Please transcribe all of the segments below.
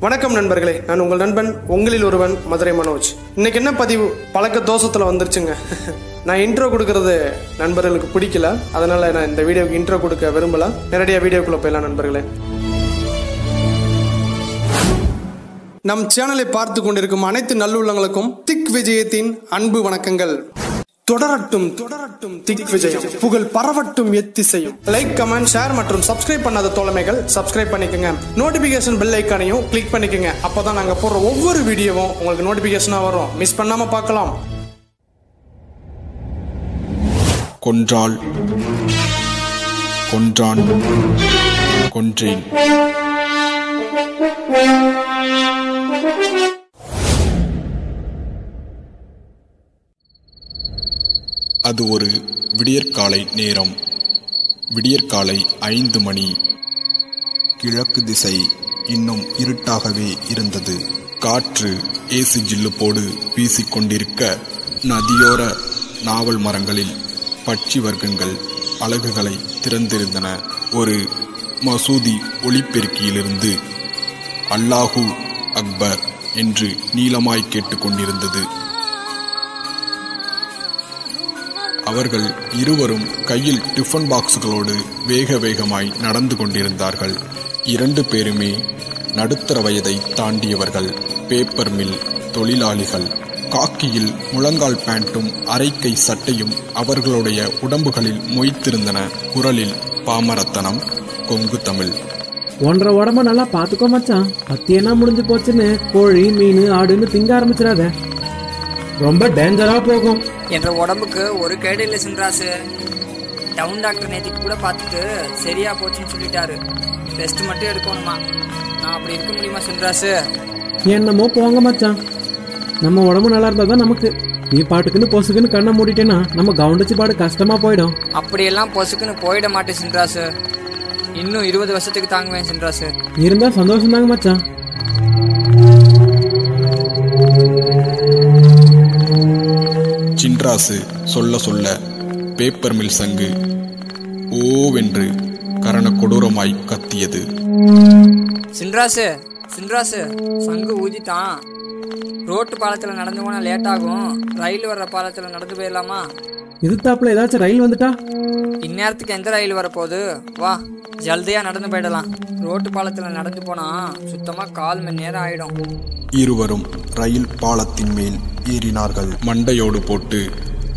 வணக்கம் நண்பர்களே. நான் உங்கள் நண்பன் உங்களில் ஒருவன் மதுரை மனோஜ். இன்னைக்கு என்ன பதிவு? பழக்க தோஷத்தில் வந்துருச்சுங்க. நான் இன்ட்ரோ கொடுக்கறது நண்பர்களுக்கு பிடிக்கல. அதனால நான் இந்த வீடியோக்கு இன்ட்ரோ கொடுக்க விரும்பல. நேரடியாக வீடியோக்குள்ளே போயிடலாம் நண்பர்களே. நம் சேனலை பார்த்து கொண்டிருக்கும் அனைத்து நல்லுள்ளங்களுக்கும் திக் விஜயத்தின் அன்பு வணக்கங்கள். தொடரட்டும் தொடரட்டும் திக் விஜயம் புகழ் பரவட்டும் எத்திசையும். லைக் கமெண்ட் ஷேர் மற்றும் சப்ஸ்கிரைப் பண்ணாத தோழமைகள் சப்ஸ்கிரைப் பண்ணிக்கோங்க. நோட்டிபிகேஷன் பெல் ஐக்கானையும் கிளிக் பண்ணிக்கோங்க. அப்பதான் நாங்க போடுற ஒவ்வொரு வீடியோவும் உங்களுக்கு நோட்டிபிகேஷனா வரும். மிஸ் பண்ணாம பார்க்கலாம். கொன்றாள். கொன்றான். கொன்றேன். அது ஒரு விடியற்காலை நேரம். விடியற்காலை ஐந்து மணி. கிழக்கு திசை இன்னும் இருட்டாகவே இருந்தது. காற்று ஏசி ஜில்லுப்போடு வீசிக்கொண்டிருக்க நதியோர நாவல் மரங்களில் பட்சி வர்க்கங்கள் அலகுகளை திறந்திருந்தன. ஒரு மசூதி ஒளிப்பெருக்கியிலிருந்து அல்லாஹூ அக்பர் என்று நீளமாய் கேட்டுக்கொண்டிருந்தது அவர்கள் இருவரும் கையில் டிஃபன் பாக்ஸ்களோடு வேக வேகமாய் நடந்து கொண்டிருந்தார்கள். இரண்டு பேருமே நடுத்தர வயதை தாண்டியவர்கள். பேப்பர் மில் தொழிலாளிகள். காக்கியில் முழங்கால் பேண்ட்டும் அரைக்கை சட்டையும் அவர்களுடைய உடம்புகளில் மொய்த்திருந்தன. குரலில் பாமரத்தனம் கொங்கு தமிழ். ஒன்றரை உடம்ப நல்லா பாத்துக்கோ மச்சான். பத்தியெல்லாம் முடிஞ்சு போச்சுன்னு கோழி மீன் ஆடுன்னு திங்க ஆரம்பிச்சிடாத. ரொம்ப டேஞ்சரா போகும். என்ற உடம்புக்கு ஒரு கேடு இல்லை சின்ராசு. டவுன் டாக்டர் நேத்திக்கு கூட பார்த்துட்டு சரியா போச்சுன்னு சொல்லிட்டாரு. ரெஸ்ட் மட்டும் எடுக்கணுமா? நான் அப்படி இருக்க முடியுமா சின்ராசு? என்னமோ போங்க மச்சான். நம்ம உடம்பு நல்லா இருந்தா தான் நமக்கு. நீ பாட்டுக்குன்னு பொசுக்குன்னு கண்ணை மூடிட்டேன்னா நம்ம கவுண்டச்சு பாடு கஷ்டமா போயிடும். அப்படியெல்லாம் பொசுக்குன்னு போயிட மாட்டேன் சின்ராசு. இன்னும் இருபது வருஷத்துக்கு தாங்குவேன் சின்ராசு. இருந்தா சந்தோஷம் தாங்க மச்சான். சின்ராசு சொல்ல சொல்ல பேப்பர் மில் சங்கு ஓவென்று கரண கொடூரமாய் கத்தியது. சின்ராசு சின்ராசு சங்கு ஊதிட்டான். ரோட்டு பாலத்துல நடந்து போனா லேட் ஆகும். ரயில் வர்ற பாலத்துல நடந்து போயிடலாமா? இது தாப்புல ஏதாச்சும் ரயில் வந்துட்டா? இந்நேரத்துக்கு எந்த ரயில் வரப்போகுது? வா ஜல்தியா நடந்து போயிடலாம். ரோட்டு பாலத்துல நடந்து போனா சுத்தமா கால் மணி நேரம் ஆயிடும். இருவரும் ரயில் பாலத்தின் மேல் ஏறினார்கள். மண்டையோடு போட்டு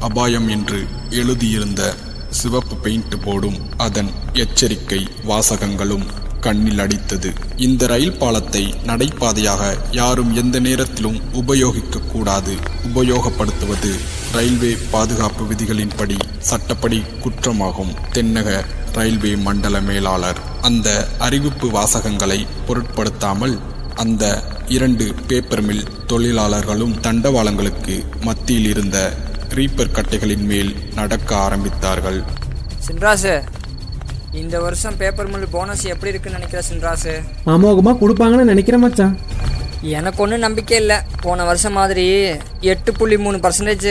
அபாயம் என்று எழுதியிருந்த சிவப்பு பெயிண்ட் போர்டும் அதன் எச்சரிக்கை வாசகங்களும் கண்ணில் அடித்தது. இந்த ரயில் பாலத்தை நடைபாதையாக யாரும் எந்த நேரத்திலும் உபயோகிக்க கூடாது. உபயோகப்படுத்துவது ரயில்வே பாதுகாப்பு விதிகளின்படி சட்டப்படி குற்றமாகும் தென்னக ரயில்வே மண்டல மேலாளர். அந்த அறிவிப்பு வாசகங்களை பொருட்படுத்தாமல் அந்த இரண்டு பேப்பர் மில் தொழிலாளர்களும் தண்டவாளங்களுக்கு மத்தியில் இருந்த ரீப்பர் கட்டைகளின் மேல் நடக்க ஆரம்பித்தார்கள். சின்ராசு இந்த வருஷம் பேப்பர் மில் போனஸ் எப்படி இருக்குன்னு நினைக்கிற சின்ராசு? அமோகமா கொடுப்பாங்கன்னு நினைக்கிறேன் மச்சான். எனக்கு ஒன்றும் நம்பிக்கை இல்லை. போன வருஷம் மாதிரி எட்டு புள்ளி மூணு பர்சன்டேஜ்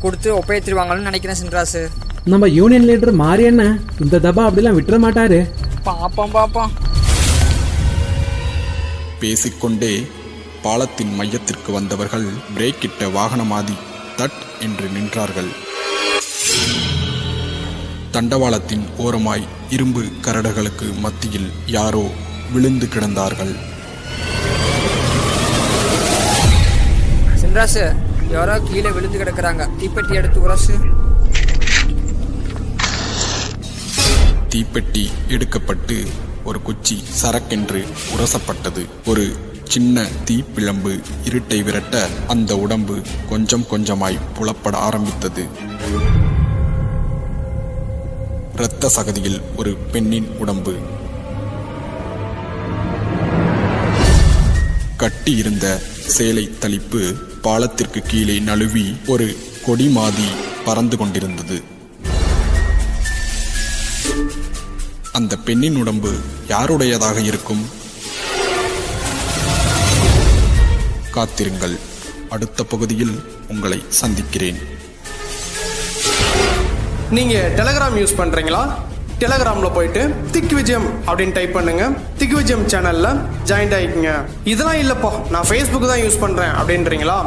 கொடுத்து ஒப்பேத்திருவாங்கன்னு நினைக்கிறேன் சின்ராசு. நம்ம யூனியன் லீடர் மாறி என்ன? இந்த தபா அப்படிலாம் விட்டுற மாட்டாரு. பாப்போம் பாப்போம். பேசிக்கொண்டே பாலத்தின் மையத்திற்கு வந்தவர்கள் பிரேக் இட்ட வாகனமாதி தட் என்று நின்றார்கள். தண்டவாளத்தின் ஓரமாய் இரும்பு கரடுகளுக்கு மத்தியில் யாரோ விழுந்து கிடந்தார்கள். சின்ராசு யாரோ கீழே விழுந்து கிடக்குறாங்க. தீப்பெட்டி எடுத்து உரசு. தீப்பெட்டி எடுக்கப்பட்டு ஒரு குச்சி சரக்கென்று உரசப்பட்டது. ஒரு சின்ன தீப்பிழம்பு இருட்டை விரட்ட அந்த உடம்பு கொஞ்சம் கொஞ்சமாய் புலப்பட ஆரம்பித்தது. இரத்த சகதியில் ஒரு பெண்ணின் உடம்பு. கட்டியிருந்த சேலை தளிப்பு பாலத்திற்கு கீழே நழுவி ஒரு கொடி மாதி பறந்து கொண்டிருந்தது. அந்த பெண்ணின் உடம்பு யாருடையதாக இருக்கும்? காத்திருங்கள். அடுத்த பகுதியில் உங்களை சந்திக்கிறேன். நீங்க டெலகிராம் யூஸ் பண்றீங்களா? டெலகிராம்ல போயிட்டு திக் விஜயம் அப்படின்னு டைப் பண்ணுங்க. திக் விஜயம் சேனல்ல ஜாயின்ட் ஆயிக்குங்க. இதெல்லாம் இல்லப்பா நான் ஃபேஸ்புக் தான் யூஸ் பண்றேன் அப்படின்றீங்களா?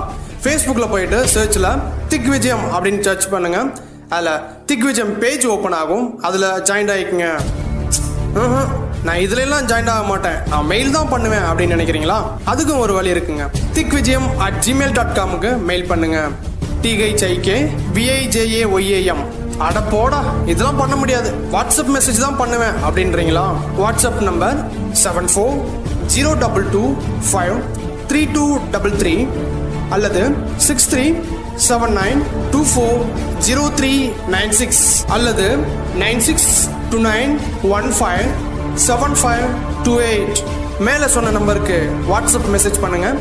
ஃபேஸ்புக்ல போயிட்டு சர்ச்ல திக் விஜயம் அப்படின்னு சர்ச் பண்ணுங்க. அதுல திக் விஜயம் பேஜ் ஓப்பன் ஆகும். அதுல ஜாயின்ட் ஆயிக்குங்க. நான் இதுல எல்லாம் ஜாயின் ஆக மாட்டேன். நான் மெயில் தான் பண்ணுவேன் அப்படின்னு நினைக்கிறீங்களா? அதுக்கும் ஒரு வழி இருக்குங்க. Dhik Vijayam at Gmail dot காமுக்கு mail பண்ணுங்க D H I K V I J A YAM அட போடா இதெல்லாம் பண்ண முடியாது. வாட்ஸ்அப் மெசேஜ் தான் பண்ணுவேன் அப்படின்றீங்களா? WhatsApp number seven four zero double two five three two double three அல்லது six three seven nine two four zero three nine six அல்லது nine six two nine one five seven five two eight மேலே சொன்ன நம்பருக்கு WhatsApp message பண்ணுங்கள்